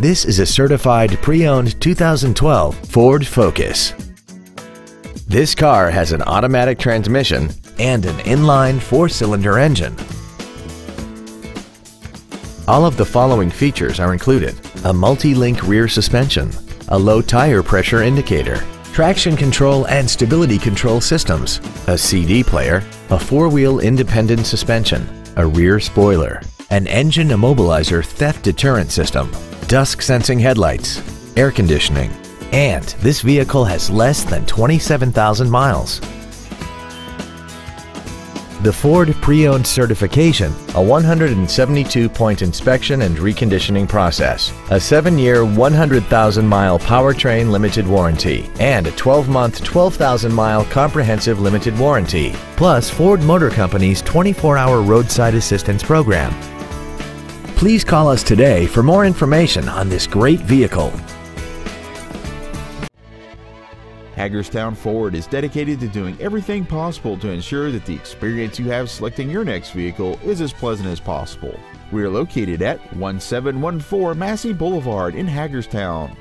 This is a certified pre-owned 2012 Ford Focus. This car has an automatic transmission and an inline four-cylinder engine. All of the following features are included. A multi-link rear suspension, a low tire pressure indicator, traction control and stability control systems, a CD player, a four-wheel independent suspension, a rear spoiler, an engine immobilizer theft deterrent system, dusk sensing headlights, air conditioning, and this vehicle has less than 27,000 miles. The Ford Pre-Owned Certification, a 172-point inspection and reconditioning process, a 7-year, 100,000-mile powertrain limited warranty, and a 12-month, 12,000-mile comprehensive limited warranty, plus Ford Motor Company's 24-hour roadside assistance program. Please call us today for more information on this great vehicle. Hagerstown Ford is dedicated to doing everything possible to ensure that the experience you have selecting your next vehicle is as pleasant as possible. We are located at 1714 Massey Boulevard in Hagerstown.